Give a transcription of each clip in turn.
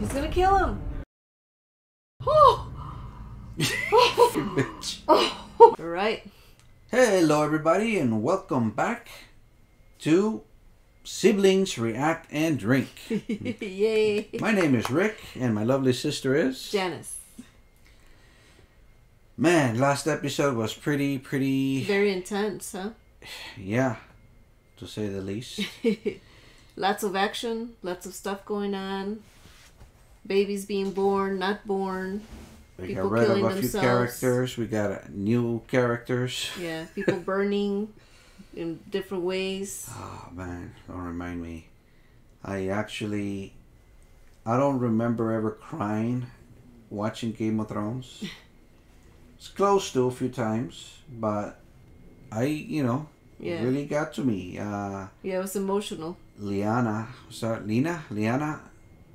He's gonna kill him. Oh. Bitch. All right. Hello, everybody, and welcome back to Siblings React and Drink. Yay. My name is Rick, and my lovely sister is. Janice. Man, last episode was pretty, pretty. Very intense, huh? Yeah, to say the least. lots of action, lots of stuff going on. Babies being born, not born. We People got rid of killing a few themselves. characters. We got new characters. Yeah, people burning in different ways. Oh man, don't remind me. I actually, I don't remember ever crying watching Game of Thrones. It's close to a few times, but I, you know, Yeah. really got to me. Uh, Yeah, it was emotional. Liana, was that Lena? Liana,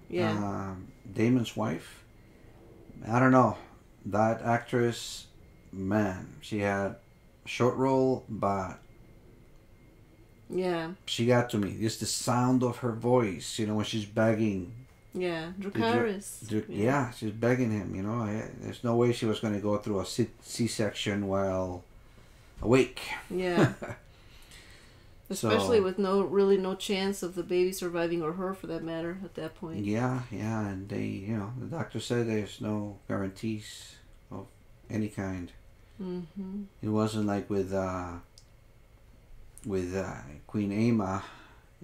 Yeah. um, Daemon's wife. I don't know. That actress, man, she had a short role, but yeah. she got to me. Just the sound of her voice, you know, when she's begging. Yeah. Dracarys. Dr- yeah. she's begging him, you know. I, there's no way she was going to go through a C- C-section while awake. Yeah. Especially So- with no really no chance of the baby surviving or her for that matter at that point. Yeah, yeah, and they, you know, the doctor said there's no guarantees of any kind. Mm-hmm. It wasn't like with uh, with uh, Queen Emma,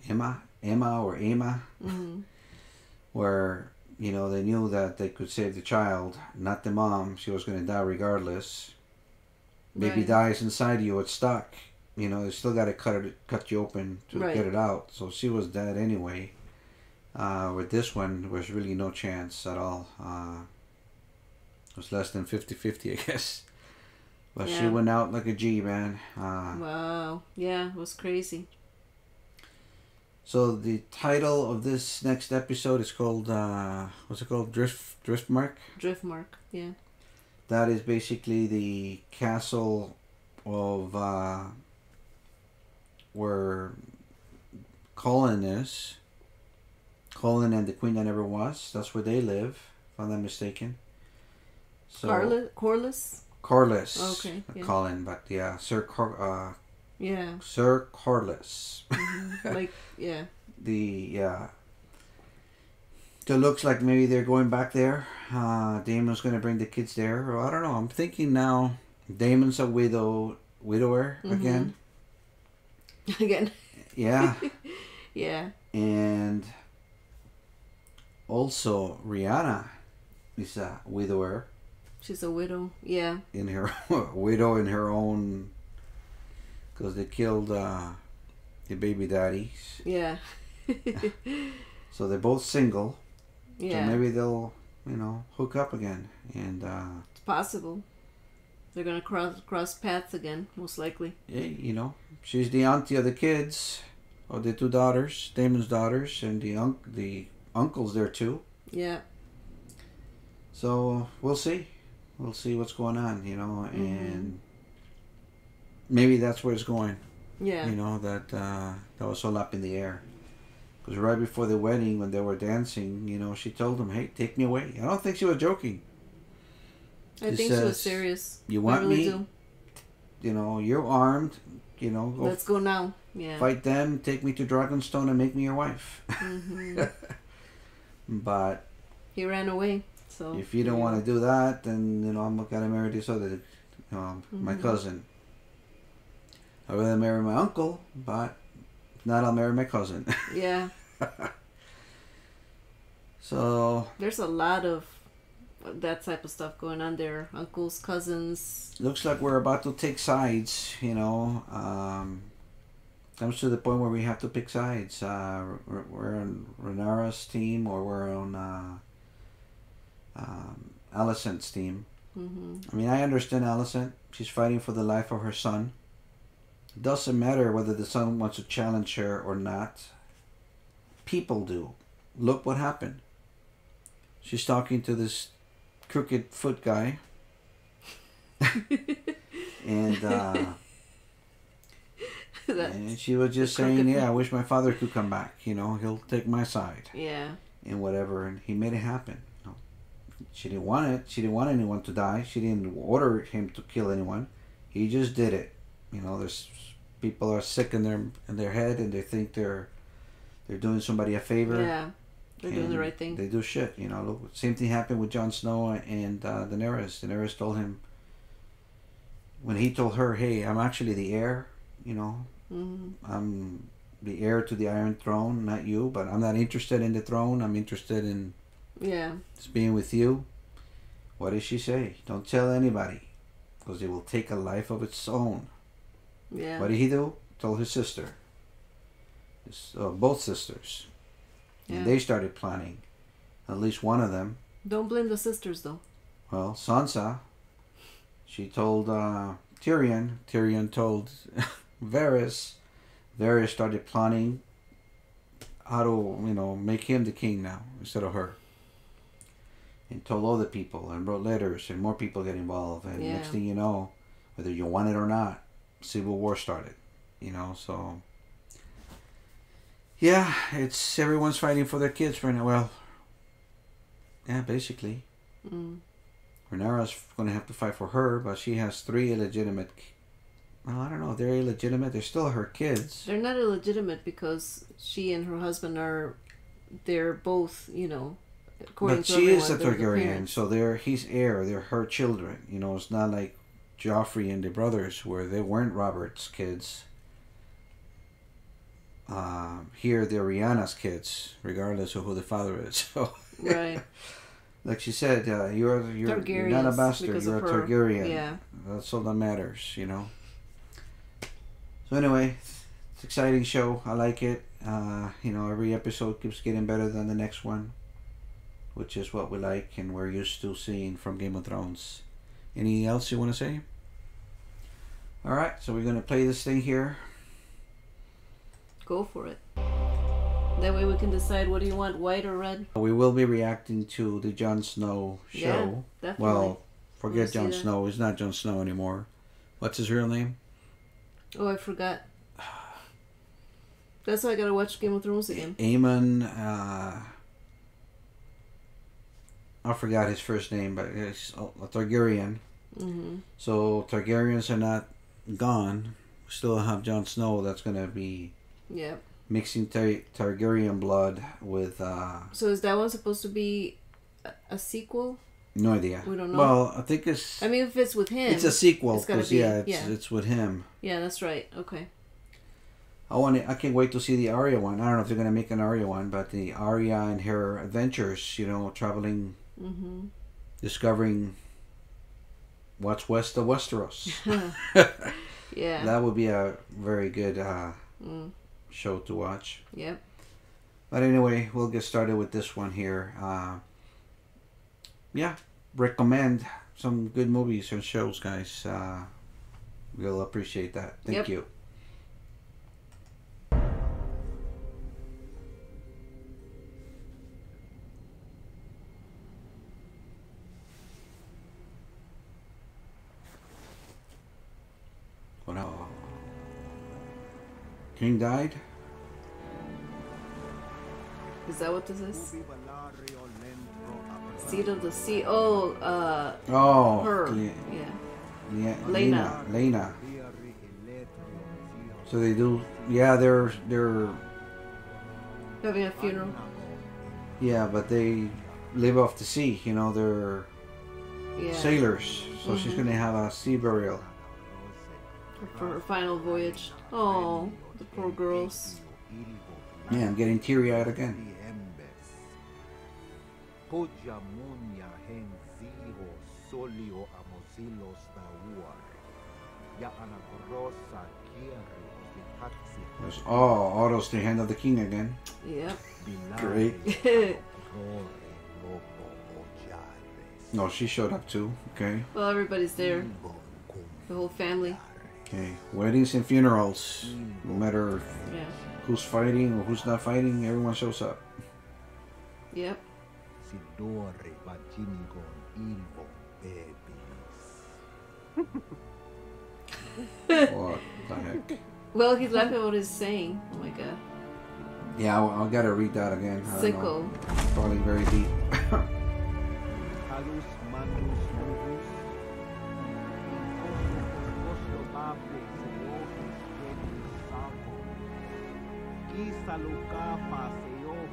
Emma, Emma or Emma, Mm-hmm. where you know they knew that they could save the child, not the mom. She was going to die regardless. Baby Right. dies inside you, it's stuck. You know, they still got to cut it, cut you open to Right. get it out. So she was dead anyway. Uh, with this one, there was really no chance at all. Uh, it was less than 50-50, I guess. But she went out like a G, man. Uh, Wow. Yeah, it was crazy. So the title of this next episode is called uh, what's it called? Drift Driftmark. Driftmark. Yeah. That is basically the castle of uh, where Colin is. Colin and the Queen that never was. That's where they live, if I'm not mistaken. So Carla Corlys? Corlys. Okay, yeah. Colin, but yeah, Sir Cor- uh, Yeah. Sir Corlys. Mhm. like yeah. the yeah. So it looks like maybe they're going back there. Uh, Daemon's going to bring the kids there. Or I don't know. I'm thinking now. Daemon's a widow, widower Mhm. again. Again. Yeah, Yeah. and also Rihanna is a widower She's a widow. Yeah. in her widow in her own because they killed uh, the baby daddies. Yeah. So they're both single. yeah. So maybe they'll you know hook up again and. Uh, it's possible. They're gonna cross cross paths again, most likely. Yeah, you know, she's the auntie of the kids, of the two daughters, Daemon's daughters, and the unc the uncles there too. Yeah. So we'll see, we'll see what's going on, you know, Mm-hmm. and maybe that's where it's going. Yeah. You know that uh, that was all up in the air. Because right before the wedding, when they were dancing, you know, she told him, "Hey, take me away." I don't think she was joking. I She think she was serious. "You want really me? do. You know, you're armed. You know, go Let's go now. Yeah. fight them. Take me to Dragonstone and make me your wife." hmm But he ran away. So if you don't want to do that, then you know I'm gonna marry this other, you know, my cousin. I'd rather marry my uncle, but not, I'll marry my cousin. Yeah. so There's a lot of that type of stuff going on there. Uncles, cousins. looks like we're about to take sides. You know, um, comes to the point where we have to pick sides. Uh, we're, we're on Rhaenyra's team, or we're on uh, um, Alicent's team. hmm I mean, I understand Alicent. She's fighting for the life of her son. It doesn't matter whether the son wants to challenge her or not. People do. Look what happened. She's talking to this crooked foot guy. and uh, and she was just saying, "Yeah, I wish my father could come back. You know, he'll take my side." yeah. and whatever, and he made it happen. You know, she didn't want it. She didn't want anyone to die. She didn't order him to kill anyone. He just did it. You know, there's people are sick in their in their head and they think they're they're doing somebody a favor. Yeah, they're doing the right thing. They do shit, you know. Look, same thing happened with Jon Snow and uh, Daenerys. Daenerys told him when he told her, "Hey, I'm actually the heir. You know, hmm I'm the heir to the Iron Throne, not you. But I'm not interested in the throne. I'm interested in Yeah, just being with you." What did she say? Don't tell anybody, because it will take a life of its own. yeah. What did he do? Told his sister. His, uh, both sisters. Yeah. And they started planning. At least one of them. Don't blame the sisters though. Well, Sansa. She told uh, Tyrion. Tyrion told Varys. Varys started planning how to, you know, make him the king now instead of her. And told other people and wrote letters and more people get involved. And next thing you know, whether you want it or not, civil war started. You know, so yeah, it's everyone's fighting for their kids right now. Well, yeah, basically. Mm. Rhaenyra's going to have to fight for her, but she has three illegitimate. Well, I don't know. They're illegitimate. They're still her kids. They're not illegitimate because she and her husband are, they're both, you know, according to But to she is a Targaryen, so they're he's heir. They're her children. You know, it's not like Joffrey and the brothers where they weren't Robert's kids. Um, here they're Rihanna's kids, regardless of who the father is. So, Right. like she said, uh, you're you're, you're not a bastard. You're a her. Targaryen. Yeah. That's all that matters, you know. So anyway, it's an exciting show. I like it. Uh, you know, every episode keeps getting better than the next one, which is what we like and we're used to seeing from Game of Thrones. Anything else you want to say? All right, so we're gonna play this thing here. Go for it. That way we can decide what do you want, white or red? We will be reacting to the Jon Snow show. Yeah, Definitely. well, forget Jon? Snow. He's not Jon Snow anymore. What's his real name? oh, I forgot. That's why I gotta watch Game of Thrones again. Aemon, uh, I forgot his first name, but it's a Targaryen. Mm-hmm. So Targaryens are not gone. We still have Jon Snow that's going to be Yep. mixing Tar- Targaryen blood with, uh, So is that one supposed to be a, a sequel? no idea. We don't know. Well, I think it's, I mean, if it's with him. it's a sequel it's gotta be- yeah, it's, yeah. it's with him. Yeah, that's right. Okay. I want to, I can't wait to see the Arya one. I don't know if they're going to make an Arya one, but the Arya and her adventures, you know, traveling hmm discovering what's west of Westeros. Yeah. That would be a very good uh, Mm. Show to watch. Yep. But anyway, we'll get started with this one here. Uh, yeah, recommend some good movies and shows, guys. Uh, we'll appreciate that. Thank Yep. you. King died? Is that what this is? Seed of the sea. Oh, uh, Oh, her. Le- Yeah. Le- Lena. Lena. So they do. Yeah, they're they're Having a funeral. yeah, but they live off the sea. You know, they're Yeah. sailors. So she's Mhm. gonna have a sea burial. For her final voyage. Oh, the poor girls. Yeah, I'm getting teary eyed again. Koja munya hen ziho solio amozilos da uare. Ya anagrosa kiere de taxi There's, oh, Otto's the hand of the king again. Yep. Great. Rore lobo ojares. No, she showed up too. Okay. well, everybody's there. The whole family. Okay. Weddings and funerals. Mm. No matter Yeah. who's fighting or who's not fighting, everyone shows up. Yep. sidore vaginigon ilbon babies. What the heck? Well, he's laughing at what he's saying. Oh my god. Yeah, I, I gotta read that again. I don't know. Sickle. Probably very deep.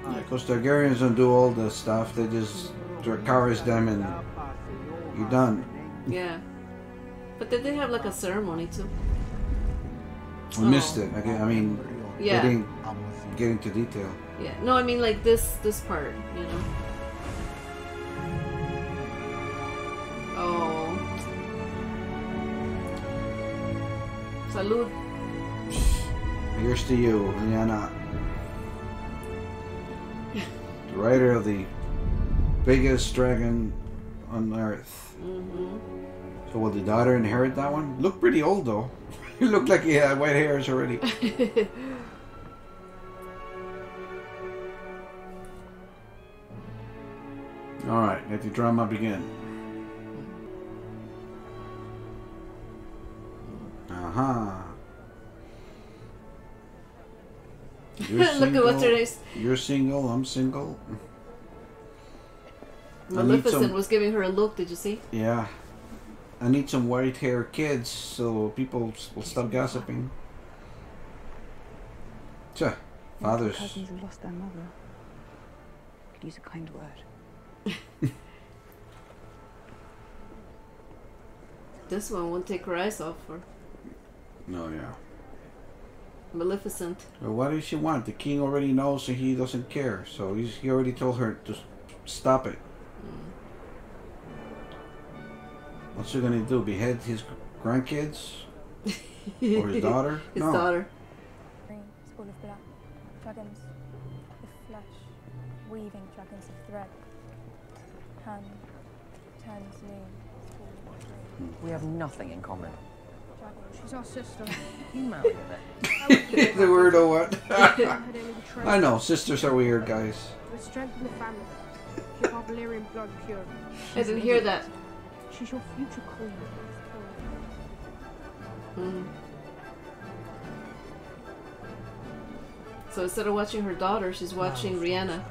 yeah, because the don't do all the stuff. They just encourage them and you're done. Yeah. But did they have like a ceremony too? I missed it. I, mean, yeah. they didn't get into detail. Yeah. No, I mean like this this part, you know. Salud. Here's to you, Liana. the writer of the biggest dragon on earth. Mm-hmm. So will the daughter inherit that one? Look pretty old though. you look like he had white hairs already. All right, let the drama begin. Aha. You're Look at what's her single, You're single. I'm single. Maleficent some- was giving her a look, did you see? Yeah. I need some white hair kids so people will stop gossiping. Tja, fathers. Cousins who lost their mother. Could use a kind word. This one won't take her eyes off her. No, yeah. Maleficent. Well, what does she want? The king already knows and he doesn't care. So he's, he already told her to stop it. Mm. What's he gonna do? Behead his grandkids or his daughter? His no. daughter. Green, school of black, dragons with flesh, weaving dragons of thread. Hand turns noon, school of green. We have nothing in common. Dragon, she's our sister. You marry her. the word or what? Her name is Trent. I know sisters are weird, guys. The strength of the family. Keep our Valyrian blood pure. I didn't hear that. She's your future queen. Mm. So instead of watching her daughter, she's watching Rihanna.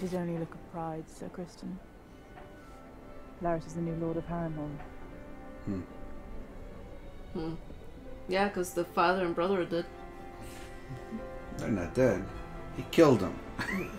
It is only a look of pride, Sir Criston. Larys is the new Lord of Harrenhal. Hmm. Yeah, because the father and brother are dead. They're not dead. He killed them.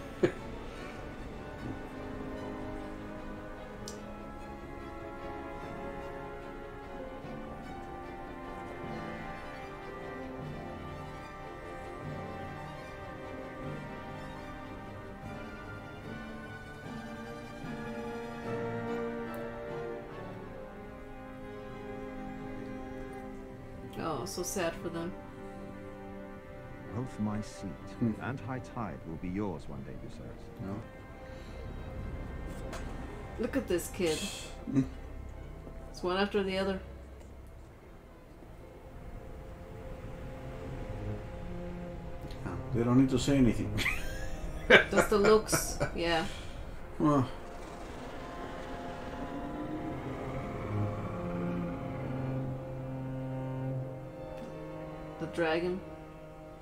Oh, so sad for them. Both my seat Hmm. and high tide will be yours one day, Viserys. No. Look at this kid. It's one after the other. They don't need to say anything. Just the looks. Yeah. Well, dragon.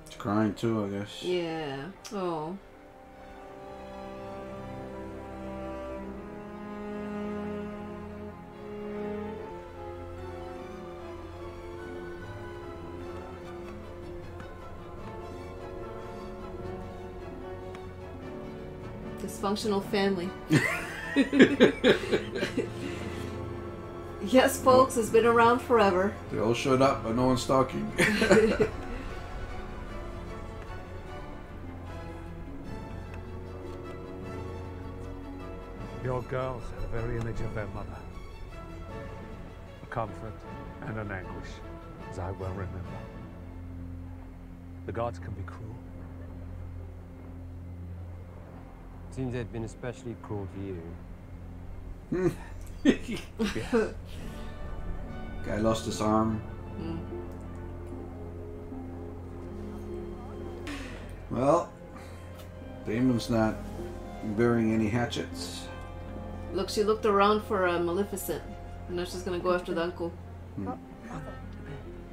it's crying too, I guess. Yeah. Oh. Dysfunctional family. yes, folks, it's been around forever. They all showed up, but no one's talking. Your girls are the very image of their mother. A comfort and an anguish, as I well remember. The gods can be cruel. Seems they've been especially cruel to you. Hmm. Yes. Guy lost his arm. Mm. Well, Daemon's not bearing any hatchets. Look, she looked around for a Maleficent. And now she's gonna go after the uncle. Hmm.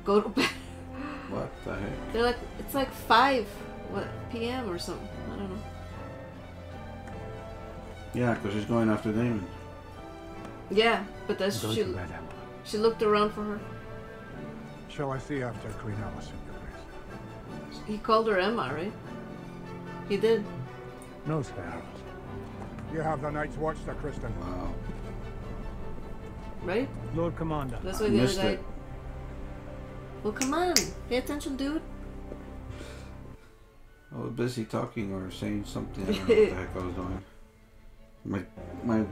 Go to bed. What the heck? They're like, it's like 5 what, p.m. or something. I don't know. Yeah, because she's going after Daemon. Yeah, but that's she. to bed, She looked around for her. Shall I see after Queen Alice, Your Grace? He called her Emma, right? He did. No sparrows. You have the Night's Watch, Sir Criston. Wow. Right? Lord Commander. That's why the other Missed guy. it. Well, come on, pay attention, dude. I was busy talking or saying something. I don't know what the heck I was doing. My my.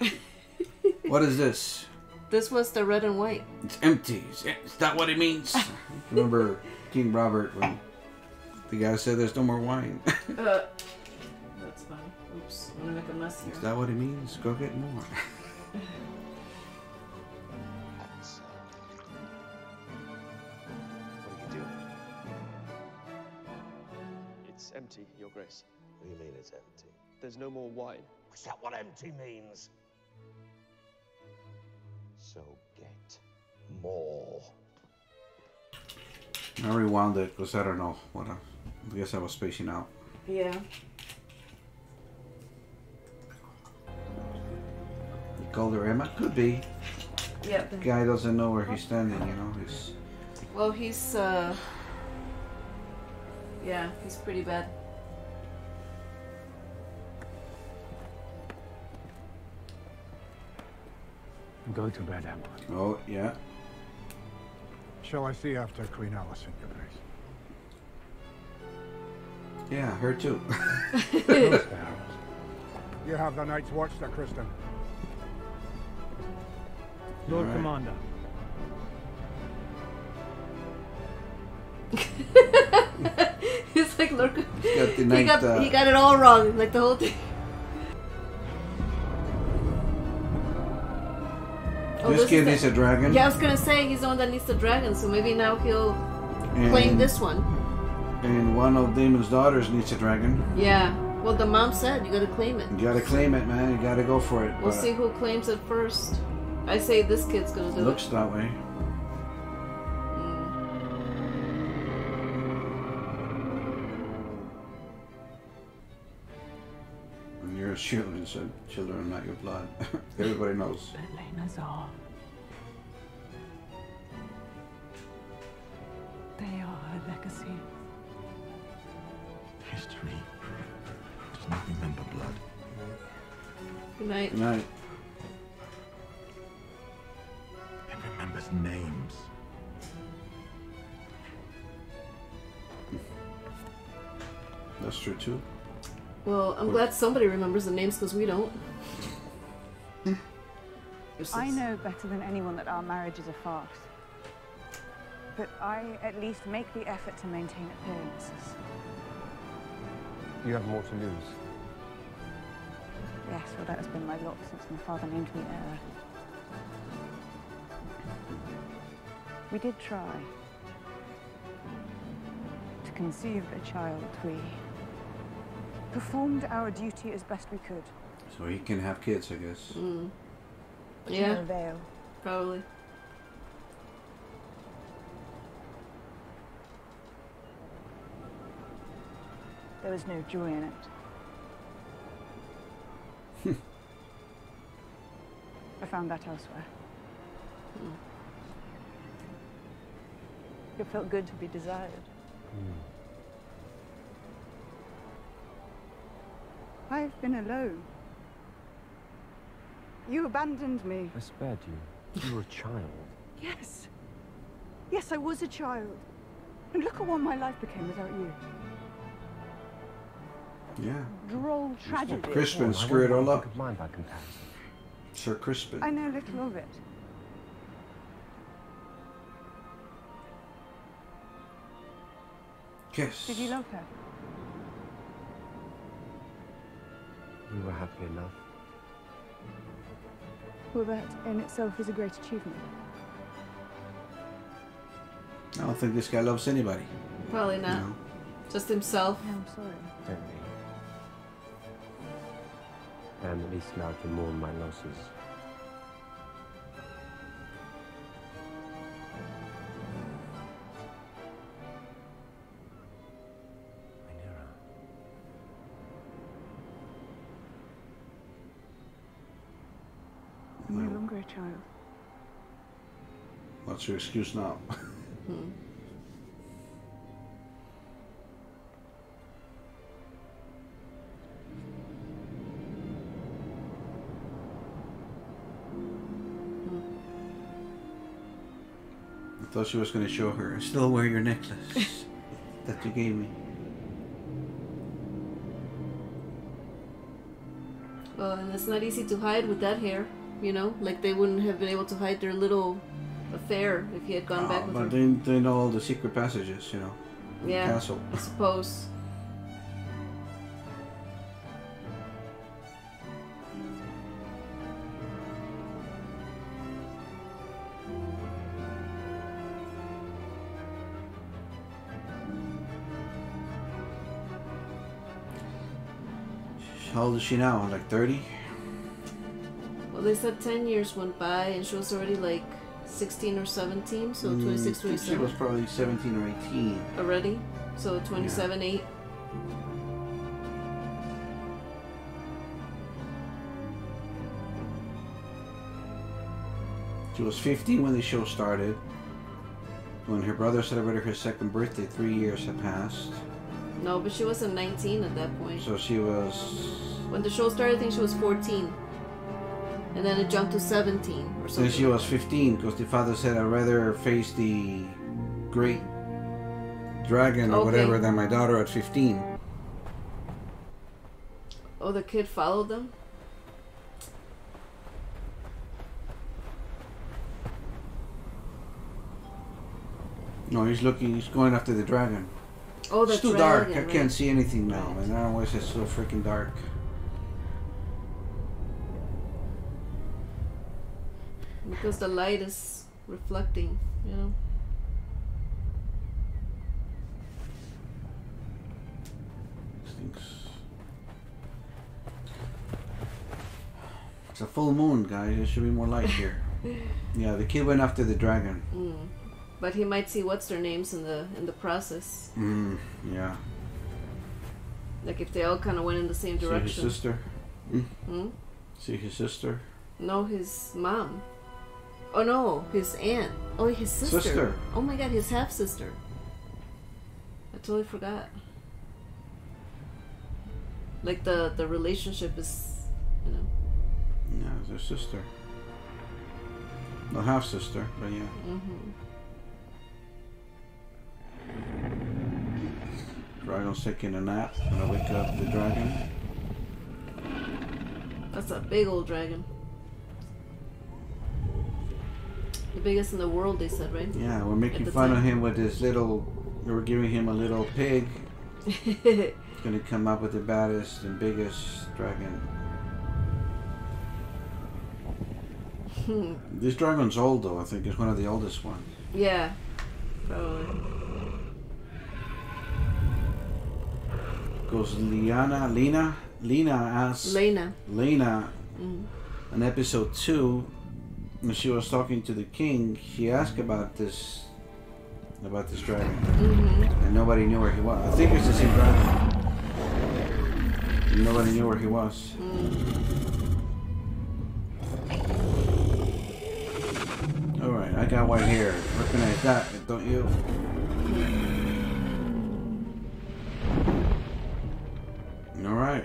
what is this? This was the red and white. It's empty. Is is that what it means? Remember King Robert when the guy said there's no more wine? Uh, that's funny. Oops, I'm gonna make a mess here. Is that what it means? Go get more. What are you doing? It's empty, Your Grace. What do you mean it's empty? There's no more wine. Is that what empty means? So get more. I rewound it because I don't know what I, I guess I was spacing out. Yeah. You called her Emma? Could be. Yeah. The guy doesn't know where he's standing, you know. He's Well, he's uh. Yeah, he's pretty bad. Go to bed, Emma. oh yeah. Shall I see after Queen Alice, Your Grace? Yeah, her too. You have the Night's Watch, Sir Criston. Lord Alright. Commander. he's like, look. got the he got uh, he got it all wrong, like the whole thing. Oh, this is kid needs a dragon. Yeah, I was gonna say he's the one that needs the dragon, so maybe now he'll claim this one. And one of Daemon's daughters needs a dragon. Yeah. Well, the mom said you gotta claim it. You gotta claim it, man. You gotta go for it. We'll see who claims it first. I say this kid's gonna do Looks it. Looks that way. Children said, children are not your blood. Everybody knows. Nazar. They are her legacy. History does not remember blood. Good night. Good night. It remembers names. That's true too. Well, I'm glad somebody remembers the names because we don't. I know better than anyone that our marriage is a farce. But I at least make the effort to maintain appearances. You have more to lose. Yes, well, that has been my lot since my father named me heir. We did try to conceive a child. We performed our duty as best we could. So he can have kids, I guess. Mm. But Yeah. no avail. Probably. There was no joy in it. I found that elsewhere. It felt good to be desired. I've been alone. You abandoned me. I spared you. You were a child. Yes. Yes, I was a child. And look at what my life became without you. Yeah. Droll tragedy. Crispin I screw it wouldn't all up. of mine by comparison. Sir Crispin. I know little of it. Kiss. Did you love her? We were happy enough. Well, that in itself is a great achievement. I don't think this guy loves anybody. Probably not. No. Just himself. I'm sorry. Don't be. I am at least allowed to mourn my losses. Your excuse now? Hmm. I thought she was going to show her. I still wear your necklace that you gave me. Well, and it's not easy to hide with that hair, you know? Like they wouldn't have been able to hide their little affair if he had gone oh, back Oh, with but her. they, they know all the secret passages, you know. yeah, Castle. I suppose. How old is she now? Like 30? Well, they said 10 years went by and she was already like 16 or 17, so Mm, 26, I think She was probably 17 or 18. already. So 27, 8. She was 15 when the show started. When her brother celebrated her second birthday, three years had passed. No, but she wasn't 19 at that point. So she was. When the show started, I think she was 14. And then it jumped to 17 or Then something. she was 15 because the father said, I'd rather face the great dragon or Okay. whatever than my daughter at 15. Oh, the kid followed them? No, he's looking, he's going after the dragon. Oh, the It's too dark. I dragon, can't see anything now, and I don't know it's so freaking dark. Because the light is reflecting, you know? Stinks. It's a full moon, guys. There should be more light here. yeah, the kid went after the dragon. Mm. But he might see what's their names in the in the process. Mm, yeah. Like if they all kind of went in the same direction. See his sister? Mm. Hmm? See his sister? No, his mom. Oh no, his aunt. Oh, his sister. Sister. Oh my god, his half sister. I totally forgot. Like the the relationship is, you know. Yeah, it's her sister. The half sister, but yeah. hmm Dragon's taking a nap. Gonna wake up the dragon. That's a big old dragon. Biggest in the world, they said, right? Yeah, we're making fun of him with this little. We're giving him a little pig. He's gonna come up with the baddest and biggest dragon. Hmm. This dragon's old though. I think it's one of the oldest ones. yeah, probably. Goes Liana, Lena, Lena asked Lena. Lena Mm. in episode two when she was talking to the king. She asked about this, about this dragon, Mhm. and nobody knew where he was. I think it's the same dragon. And nobody knew where he was. All right, I got white hair. Recognize that, don't you? All right.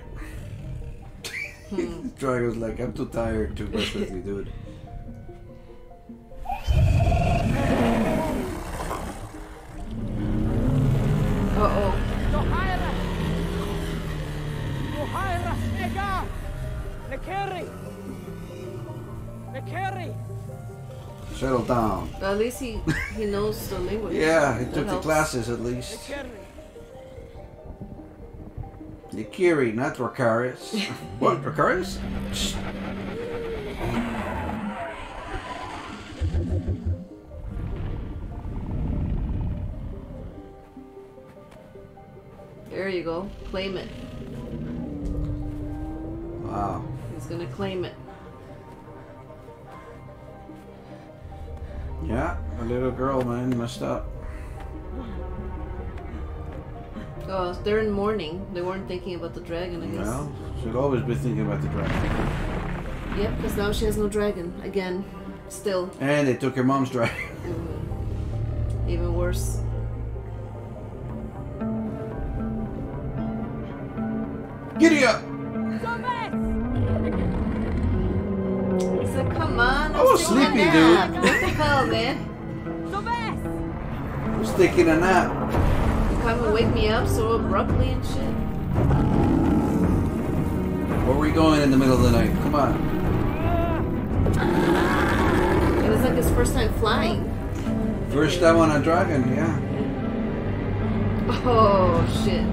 Hmm. Dragon's like, I'm too tired to mess with you, dude. Settle down. At least he he knows the language. Yeah, he That took the classes at least. Nikiri, not Dracarys. what, Dracarys? There you go. Claim it. Wow. He's gonna claim it. Yeah, a little girl, man, messed up. Oh, uh, they're in mourning. They weren't thinking about the dragon, I guess. Well, should always be thinking about the dragon. Yep, because now she has no dragon. Again. Still. And they took her mom's dragon. Mm-hmm. Even worse. Giddy up! The hell, man? I was taking a nap. You come and wake me up so abruptly and shit. Where are we going in the middle of the night? Come on. It was like his first time flying. First time on a dragon, yeah. Oh, shit.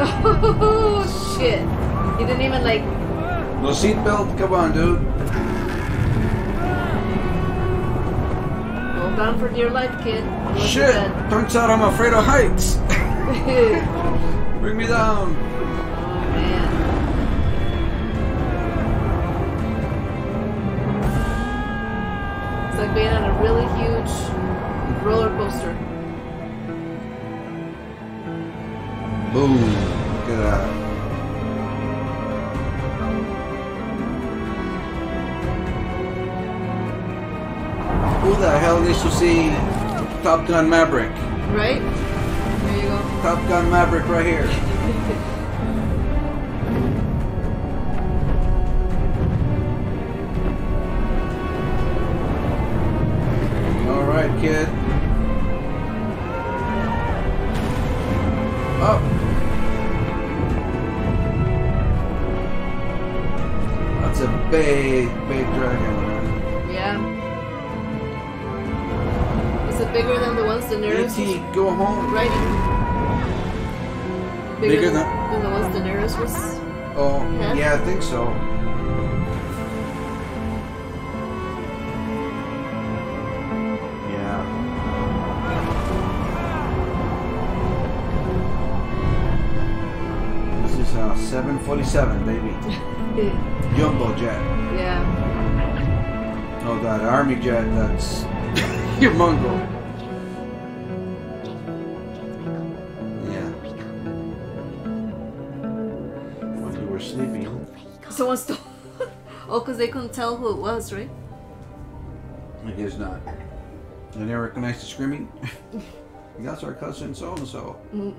Oh, shit. He didn't even like. No seatbelt? Come on, dude. Hold on for dear life, kid. Shit! Turns out I'm afraid of heights. Bring me down. Oh, it's like being on a really huge roller coaster. Boom. Look at that. Who the hell needs to see Top Gun Maverick? Right? There you go. Top Gun Maverick right here. All right, kid. Up. Big, big dragon. Yeah. Is it bigger than the ones Daenerys E.T., go home. Right. Bigger than- than the ones Daenerys was. Oh, Yeah? yeah, I think so. Yeah. This is uh, 747, baby. Jumbo jet. Yeah. Oh, that army jet, that's your Mongol. Yeah. When you were sleeping. Someone stole. oh, because they couldn't tell who it was, right? I guess not. They didn't recognize the screaming. That's our cousin so and so. Mm.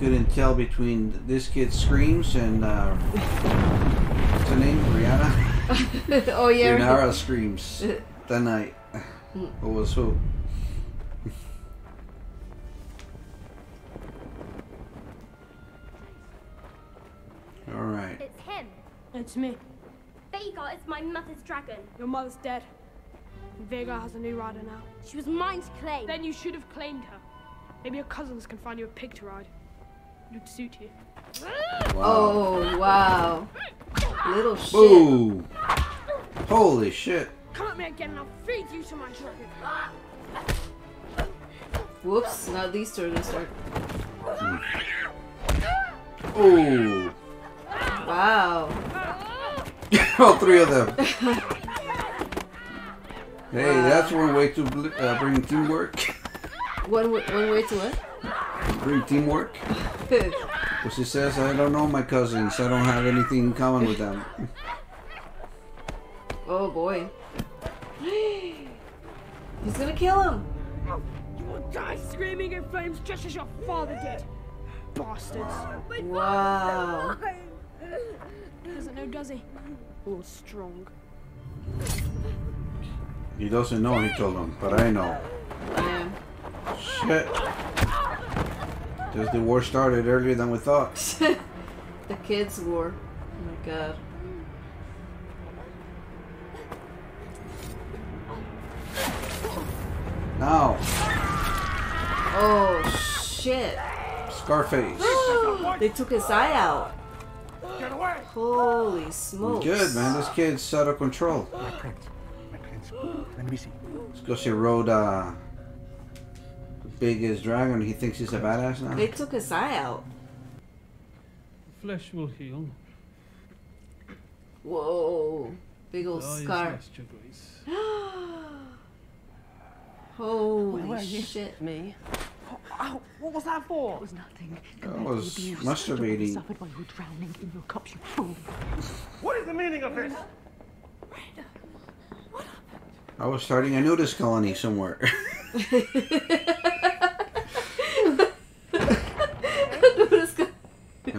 Couldn't tell between this kid's screams and uh, what's her name? Rihanna. oh yeah. Rihanna screams that night. Who was who? All right. It's him. It's me. Vhagar is my mother's dragon. Your mother's dead. And Vhagar has a new rider now. She was mine to claim. Then you should have claimed her. Maybe your cousins can find you a pig to ride. It would suit you. Oh wow. Little shit. Ooh. Holy shit. Come at me again and I'll feed you to my dragon. Whoops. Now these two are gonna start. Ooh. Wow. All three of them. Hey, that's one way to uh, bring teamwork. One one way to what? Bring teamwork. Well, she says, I don't know my cousins. I don't have anything in common with them. Oh boy. He's gonna kill him. You will die screaming in flames just as your father did. Bastards. Wow. Doesn't know, does he? All strong. He doesn't know, he told him, but I know. Yeah. Shit. Just the war started earlier than we thought. the kids' war. Oh my god. Now, Oh shit. Scarface. they took his eye out. Get away. Holy smokes. Good man, this kid's out of control. My prince. My prince. Let me see. Let's go see Rhoda. The biggest dragon. He thinks he's a badass now. They took his eye out. The Flesh will heal. Whoa. Big old Die is scar. lost, Your Grace. Holy Where you? shit. Me? Ow, what was that for? It was nothing. That compared to was masturbating. suffered while you were drowning in your cups, you fool. What is the meaning of this? I was starting a nudist colony somewhere.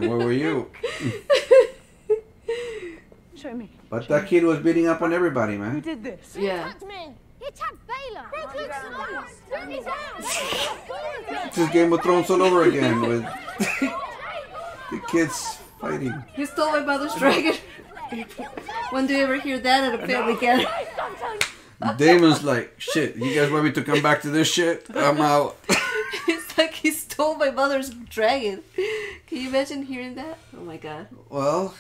and where were you? Show me. But that kid was beating up on everybody, man. Who man. did this? Yeah. He attacked me. He attacked Baela. Break loose from. Turn his It's just Game of Thrones all over again with the kids fighting. He stole my mother's dragon. when do you ever hear that at a family gathering? Daemon's like, shit, you guys want me to come back to this shit? I'm out. Like he stole my mother's dragon. Can you imagine hearing that? Oh my god. Well,